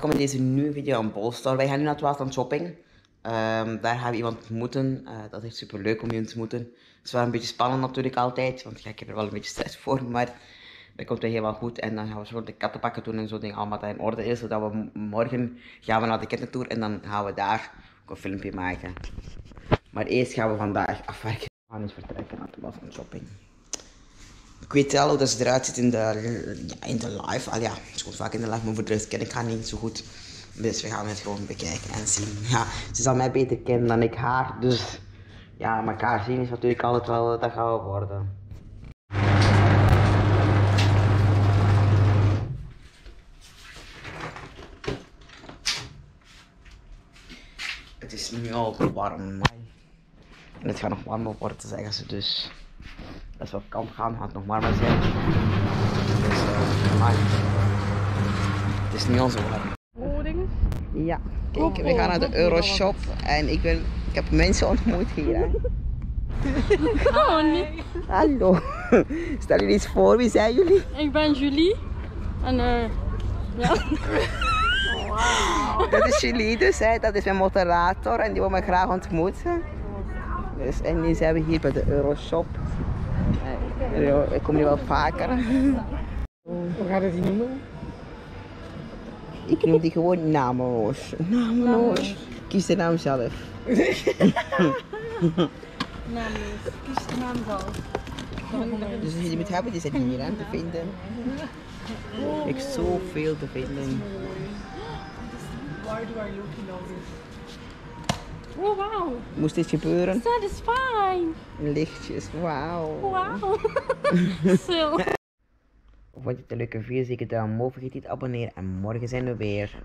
deze nieuwe video aan Bolstar. Wij gaan nu naar het Waterland Shopping. Ehm, daar gaan we iemand ontmoeten. Eh, dat is echt super leuk om je te ontmoeten. Het is wel een beetje spannend natuurlijk altijd, want ja, ik heb er wel een beetje stress voor, maar dat komt weer helemaal goed. En dan gaan we zo de kattenpakken doen en zo dingen allemaal dat in orde is, zodat we morgen gaan we naar de kettentour en dan gaan we daar ook een filmpje maken. Maar eerst gaan we vandaag afwerken. We gaan eens vertrekken naar het Waterland Shopping. Ik weet wel hoe dat ze eruit ziet in de, in de live. Al ja, ze komt vaak in de live, maar voor de rest ken ik haar niet zo goed. Dus we gaan het gewoon bekijken en zien. Ja, ze zal mij beter kennen dan ik haar. Dus ja, elkaar zien is natuurlijk altijd wel, dat gaan we worden. Het is nu al warm, en het gaat nog warmer worden, zeggen ze dus. Als we op kamp gaan, gaat het nog warmer zijn. Dus, uh, maar het is niet zo warm. Ja, kijk, we gaan naar de Euroshop en ik, ben, ik heb mensen ontmoet hier. Hè. Oh. Hallo, stel jullie eens voor, wie zijn jullie? Ik ben Julie. En eh. ja. Dat is Julie dus, hè. dat is mijn moderator en die wil me graag ontmoeten. Dus, en nu zijn we hier bij de Euroshop. Ik kom hier wel vaker. Hoe gaat het die noemen? Ik noem die gewoon nameloos. Nameloos. Kies de naam zelf. Naamloos. Kies de naam zelf. Dus als je die moet hebben, die zijn hier aan te vinden. Ik heb zoveel te vinden. Why do I look notice? Oh, wauw. Moest dit gebeuren? Satisfying. Lichtjes, wauw. Wauw. Zo. Vond je het een leuke video? Zeker duim omhoog. Vergeet niet te abonneren. En morgen zijn we weer.